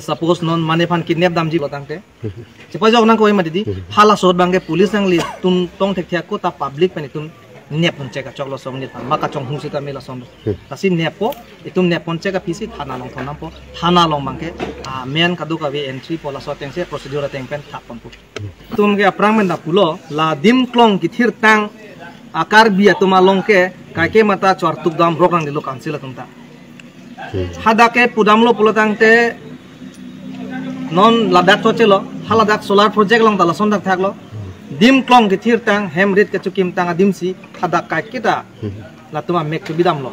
suppose non mane phan kidnap dam ji lotang te cepa jok nang ko ma di hala sot bangke police nang li tum tong thek thek ko ta public pani tum nep pon cheka chok lo som ni ma ka chong hung si ta me la som ta si nep po itum nep pon cheka pisi thana long thonam po thana long bangke a men ka du ka we entry po la so teng se procedure teng pen thap pon pu tum ge aprang men da pulo la dim klong ki thir tang akar bia tuma long ke ka ke mata chor tuk dam rok rang dilo kansil tum ta. Hadake pudamlo pulotang te non ladak to chelo haladak solar project long tala sondak thaklo. Dim klong ki thir tang hem rit ke chukim tang adim si hadak kai kita. La tuma mek chu bidam lo.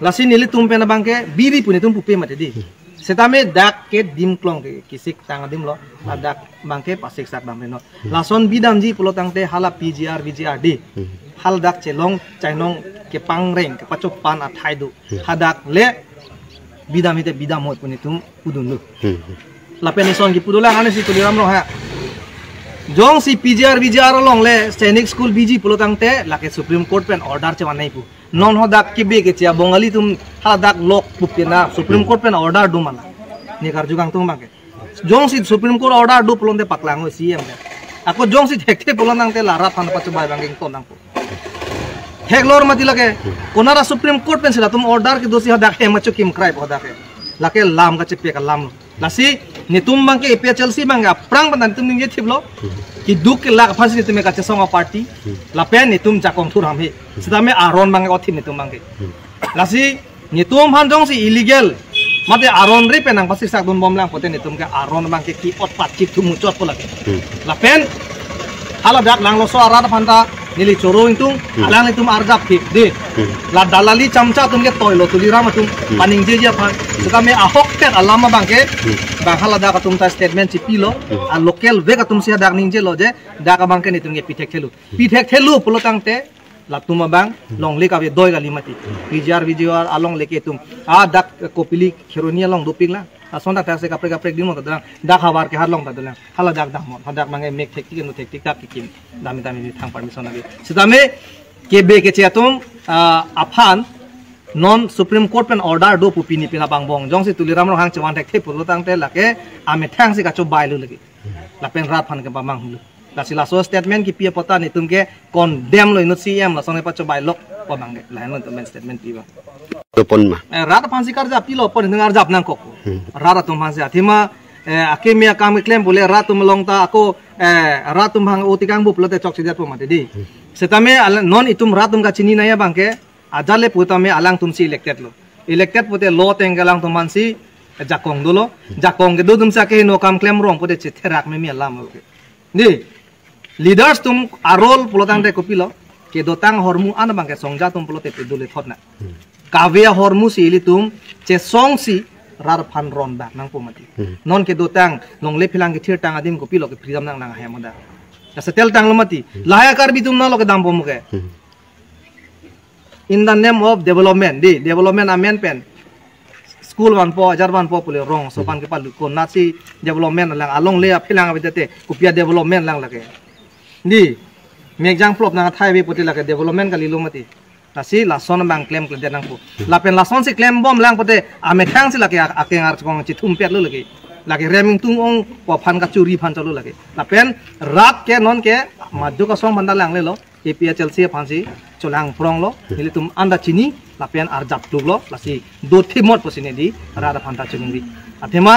La si nili tum pe na bangke biri puni tum pupe mate di. Setame dak ke dim klong ke kisik tang adim lo hadak bangke pasik sak bang no. La son bidam ji pulotang te hala pgr vgr di. Hal dak chelong chainong ke pangreng ke pacho pan athai du. Hadak le bidam ite bidam hoi puni tum udun lu lapen ison ki pudulang ane si tuliram lo ha jong si PGR BGR long le Sainik school बीजी पुलोतंग ते लाके supreme court पेन order चवा नहीं पु non हो दाक के बे के chia Bengali तुम हा दाक लोक पुपे ना सुप्रीम कोर्ट पेन ऑर्डर डू माला ने कर जुगांग तुम माके si supreme court order du pulon te paklang oi cm te ako jong si the te banging to nang pu thek lor heglor mati lage onara supreme court pensila tum order ke dosi hada ke macho kim crime hada ke lam ka chipya ka lam lasi nitum bang ke ipa chelsea bangga. prang banan tum ninge thiblo ki duk la phasi ni tumeka chasama party la pe nitum jakom turamhe. ami me aron bang otim othi nitum bangke. lasi nitum han jong si illegal mate aron ri penang pasir sak dun bom lang pote nitum ke aron bang ke ki ot pat ki tum chot pola ke la pen Halo, dak lang so arah depan nili choro intung alang ni tum arjap ki de la dalali chamcha tum ke toilo tuli ram tum paning je je phan suka me ahok tet alama bang ke bang hala dak tum ta statement chi pilo a local ve ka tum sia dak ning je lo je dak bang ke ni tum ke pitek thelu pitek thelu pulotang te la tuma bang long le ka be doi gali mati pjr video along leke tum a dak kopili khironia long doping la sonda kapre dimo ta dak habar ke har long ta dala hala dak dak mon dak mangai mek thek ki no thek tik tak ki dami dami ni thang permission agi sidame ke be ke chatum afan non supreme court pen order do pu pini pina bang bong jong si tuliram ro hang chwan thek the pu tang te lake ame thang si ka chu bai lu lagi la pen rat phan ke bamang hulu la sila so statement ki pia pota ni tumke condemn lo inut cm la songe pa chu bai lok pa bangge la hen tum statement pi ba pon ma rata phansi kar jap pilo pon ngar jap nang kok rata tum phansi athima ake mia kam claim bole rat tum long ta ako rat tum hang oti kang bu plote chok sidat po mate di setame non itum rat tum ka chini na ya bangke ajale putame alang tum si elected lo. Elected pote lo tengalang tum mansi jakong dolo jakong ke do tum sa ke no kam claim rong pote che therak me mi alam ke ni leaders tum arol pulotang te kopilo ke dotang hormu an bangke songja tum pulote pedule thotna. Kavya hormu si ili tum che song si le philang abete kupia development lang lage di mek jang prop na thai be puti lage development kali lumati nasi la son bang claim kle denang pu la pen si claim bom lang pote ame thang si lage ake ngar chong chi thum pet lu lage lage reming tung ong po phan ka churi phan chalu lage la rat ke non ke madu ka song banda lang le lo Chelsea phansi cholang prong lo nili tum anda chini lapian arjap luk lo lasi do thimot posine di rada phanta chuning di athema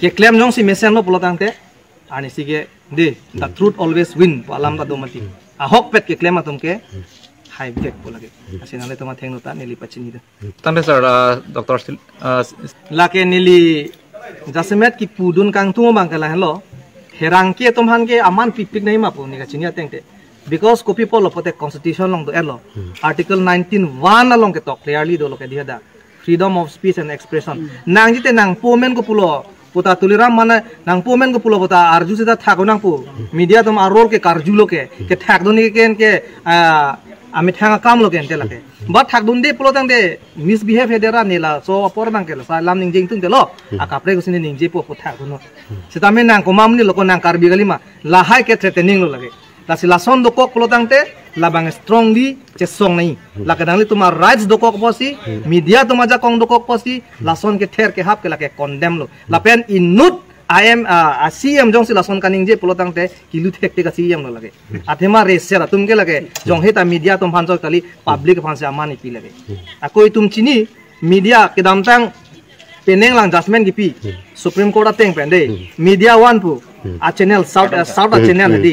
ke claim jong si mesen lo polotang te ani sige de the truth always win alam da domati a hok pet ke claim atum ke hai bek polage asina le toma theng nota nili pachini da tambe sir dr lake nili jasemet ki pudun kang tu bang kala hello herang ke tum han ke aman pik pik nei ma pu ni ka chinia teng te because copy polo pote constitution long do elo article 19 1 along ke to clearly do lo ke dia da freedom of speech and expression nang jite nang pomen ko pulo পোতা তুলিৰাম মানে নাংপু main গো পোতা আৰু জু সেটা থাকো নাংপু। Media তোমাৰ আর role কে লোকে কে থাকদন কে আমি থাকা কাম লোকে এনতে লাগে। বা থাকদন দে পোলো তাং দে মিসবিহেভ হেদেরা নিলা সো অপর নাংকে কে সাইলাম নিং জিং তুং দেল আ কাপড়ে গসিনে নিং জি পো পো থাকদন সেটা আমি নাং কো মামনি লোক নাং কার বিগালি মা লাহাই কে লাগে। lasi lason doko kulotang te labang strong di cesong nai la kadang li tuma rights doko posi media tuma jakong doko posi lason ke ther ke hap ke lake condemn lo lapen inut I am a CM jong si lason kaning je pulotang te kilu tek te kasi yang lage. Atema rese ra tum ke lage jong heta media tum panso kali public panso amani pi lage. Aku itum chini media ke damtang peneng lang jasmen gipi supreme court ateng pende media one pu a channel south uh, south a channel di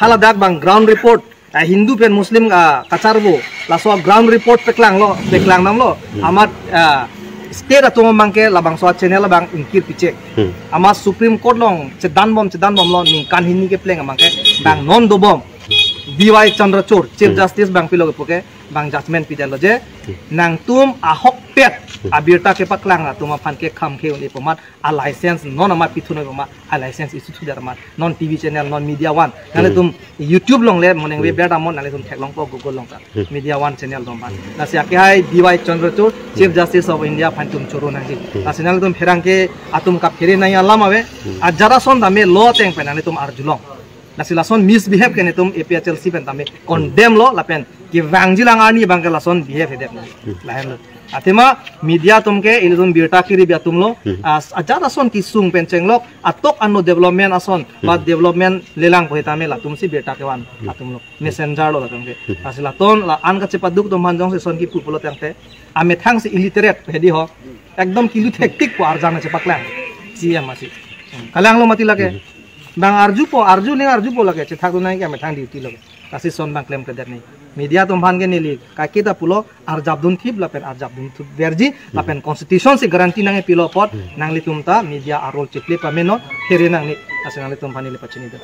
hala dak bang ground report a hindu pen muslim uh, kachar bo la so ground report peklang lo peklang nam lo amat uh, state atong bangke labang so channel labang ingkir picek ama supreme court long chedan bom chedan bom lo ning kan hinni ke pleng amangke bang non do bom DY Chandrachur Chief Justice bang pilo poke bang judgment pidalo je nang tum ahok pet abirta ke paklang na tuma fan ke kham ke uni pomat a license non amat pithuno poma a license isu thu dar mat non TV channel non media one nale tum YouTube long le moneng we beta mon nale tum thek long ko Google long ka media one channel dom ban na sia ke hai DY Chandrachur Chief Justice of India fan tum choro nang ji na sinal tum pherang ke atum ka phere nai alam ave a jara son dame lo teng pe nale tum arjulong la silason misbehave kene tum APHLC pen tame condemn lo la pen कि वांगजिलांग आनी बांके लसन बिहे फेदे लाहेन अथेमा media तुमके इलजुन बिरटा किरि बिया तुमलो अजार असन कि सुंग पेंचेंग लोग अतोक अनु development असन बा डेवलपमेंट लेलांग होता मेला तुमसी बेटा के वान तुम लोग मैसेंजर लो तुमके असला तोन ला अन कचे पदुक तो मानजों से सन की पुपुलो तंगते आमे थैंक्स इलिटरेट हेदी हो एकदम किलु थेक्टिक को आर जाने से पकला सीएम आसी कलांग लो मती लगे बांग आर्जू पो आर्जू नहीं आर्जू पो लगे ठाकुर नहीं क्या मैं ड्यूटी लगे कसी सोन बांग क्लेम कर दे नहीं मीडिया तुम भांगे नहीं ली काकी तो पुलो आर जाबदुन थी लपेन आर जाबदुन थी वेरजी लपेन कॉन्स्टिट्यूशन से गारंटी नंगे पिलो पर नंगली तुम ता मीडिया आर रोल चिपले पर मेनो फिर असे नंगली तुम भांगे ले पचनी दे